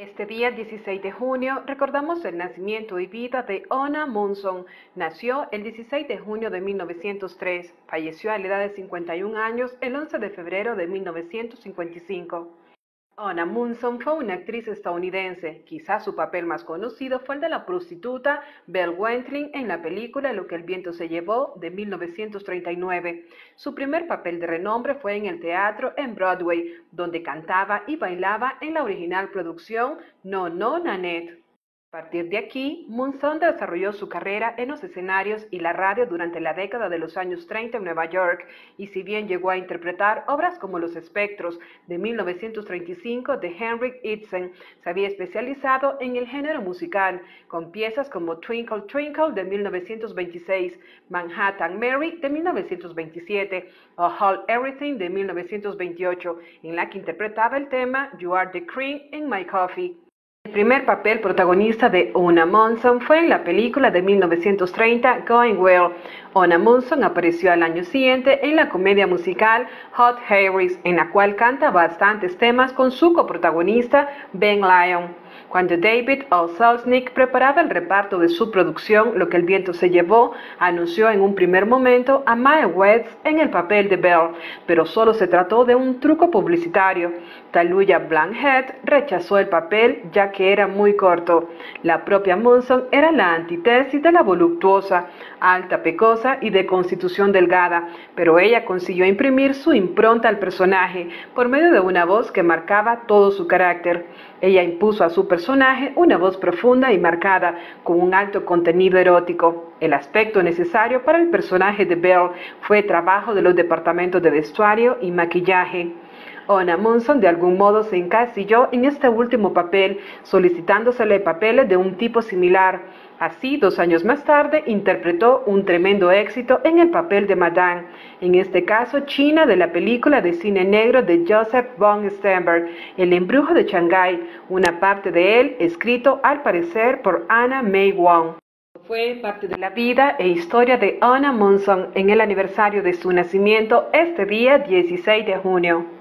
Este día 16 de junio recordamos el nacimiento y vida de Ona Munson. Nació el 16 de junio de 1903. Falleció a la edad de 51 años el 11 de febrero de 1955. Ona Munson fue una actriz estadounidense. Quizás su papel más conocido fue el de la prostituta Belle Wentling en la película Lo que el viento se llevó de 1939. Su primer papel de renombre fue en el teatro en Broadway, donde cantaba y bailaba en la original producción No No Nanette. A partir de aquí, Munson desarrolló su carrera en los escenarios y la radio durante la década de los años 30 en Nueva York, y si bien llegó a interpretar obras como Los Espectros de 1935 de Henrik Ibsen, se había especializado en el género musical, con piezas como Twinkle Twinkle de 1926, Manhattan Mary de 1927 o Hold Everything de 1928, en la que interpretaba el tema You Are the Cream in My Coffee. El primer papel protagonista de Ona Monson fue en la película de 1930 Going Well. Ona Monson apareció al año siguiente en la comedia musical Hot Harris, en la cual canta bastantes temas con su coprotagonista Ben Lyon. Cuando David O. Selznick preparaba el reparto de su producción Lo que el viento se llevó, anunció en un primer momento a Mae West en el papel de Belle, pero solo se trató de un truco publicitario. Taluya Blankhead rechazó el papel ya que era muy corto. La propia Munson era la antítesis de la voluptuosa, alta, pecosa y de constitución delgada, pero ella consiguió imprimir su impronta al personaje por medio de una voz que marcaba todo su carácter. Ella impuso a su personaje una voz profunda y marcada, con un alto contenido erótico. El aspecto necesario para el personaje de Belle fue trabajo de los departamentos de vestuario y maquillaje. Ona Munson de algún modo se encasilló en este último papel, solicitándosele papeles de un tipo similar. Así, dos años más tarde, interpretó un tremendo éxito en el papel de Madame, en este caso China de la película de cine negro de Joseph von Sternberg, El embrujo de Shanghai, una parte de él escrito al parecer por Anna May Wong. Fue parte de la vida e historia de Anna Munson en el aniversario de su nacimiento este día 16 de junio.